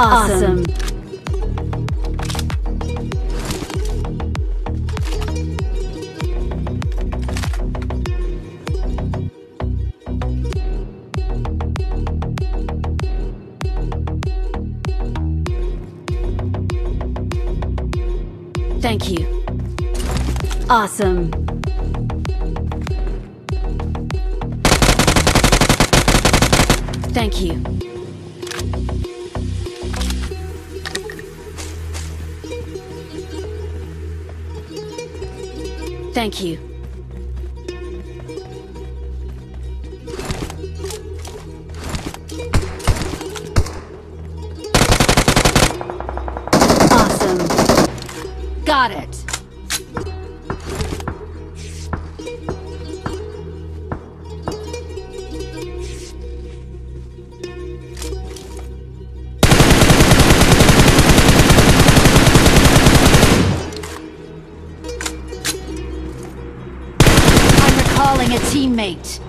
Awesome. Thank you. Awesome. Thank you. Thank you. Awesome. Got it. Recalling a teammate.